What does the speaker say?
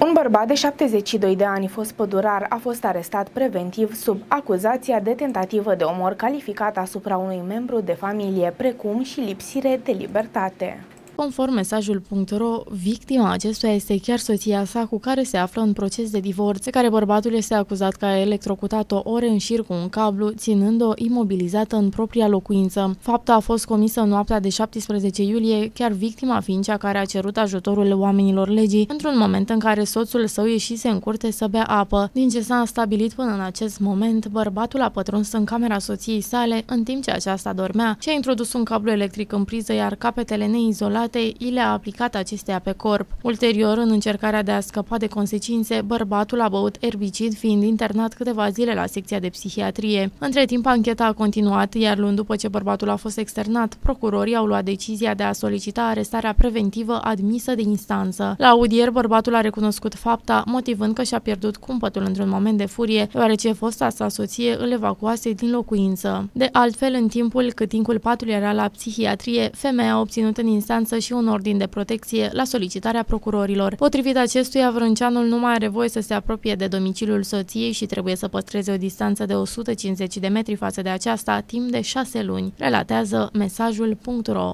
Un bărbat de 72 de ani, fost pădurar, a fost arestat preventiv sub acuzația de tentativă de omor calificat asupra unui membru de familie, precum și lipsire de libertate. Conform mesajul.ro, victima acestuia este chiar soția sa cu care se află în proces de divorț, de care bărbatul este acuzat că a electrocutat-o ore în șir cu un cablu, ținând-o imobilizată în propria locuință. Fapta a fost comisă în noaptea de 17 iulie, chiar victima fiind cea care a cerut ajutorul oamenilor legii, într-un moment în care soțul său ieșise în curte să bea apă. Din ce s-a stabilit până în acest moment, bărbatul a pătruns în camera soției sale, în timp ce aceasta dormea, și a introdus un cablu electric în priză, iar capetele neizolate date, i le-a aplicat acestea pe corp. Ulterior, în încercarea de a scăpa de consecințe, bărbatul a băut erbicid, fiind internat câteva zile la secția de psihiatrie. Între timp, ancheta a continuat, iar luni după ce bărbatul a fost externat, procurorii au luat decizia de a solicita arestarea preventivă admisă de instanță. La audier, bărbatul a recunoscut fapta, motivând că și-a pierdut cumpătul într-un moment de furie, deoarece fosta sa soție îl evacuase din locuință. De altfel, în timpul cât inculpatul era la psihiatrie, femeia a obținut în instanță și un ordin de protecție la solicitarea procurorilor. Potrivit acestuia, Vrânceanul nu mai are voie să se apropie de domiciliul soției și trebuie să păstreze o distanță de 150 de metri față de aceasta timp de șase luni, relatează mesajul.ro.